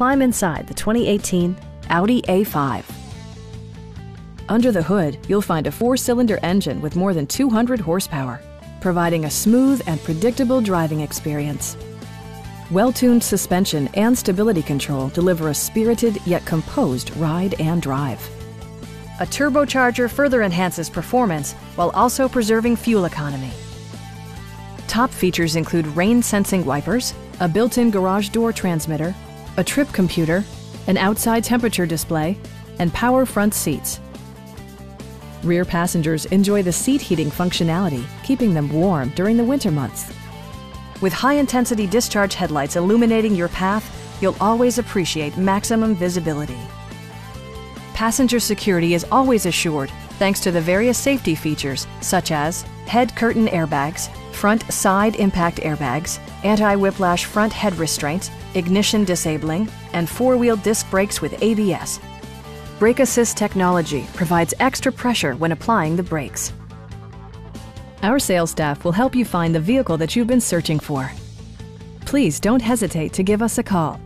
climb inside the 2018 Audi A5. Under the hood, you'll find a four-cylinder engine with more than 200 horsepower, providing a smooth and predictable driving experience. Well-tuned suspension and stability control deliver a spirited yet composed ride and drive. A turbocharger further enhances performance while also preserving fuel economy. Top features include rain-sensing wipers, a built-in garage door transmitter, a trip computer, an outside temperature display, and power front seats. Rear passengers enjoy the seat heating functionality, keeping them warm during the winter months. With high-intensity discharge headlights illuminating your path, you'll always appreciate maximum visibility. Passenger security is always assured thanks to the various safety features such as head curtain airbags, front side impact airbags, anti-whiplash front head restraints, ignition disabling, and four-wheel disc brakes with ABS. Brake Assist technology provides extra pressure when applying the brakes. Our sales staff will help you find the vehicle that you've been searching for. Please don't hesitate to give us a call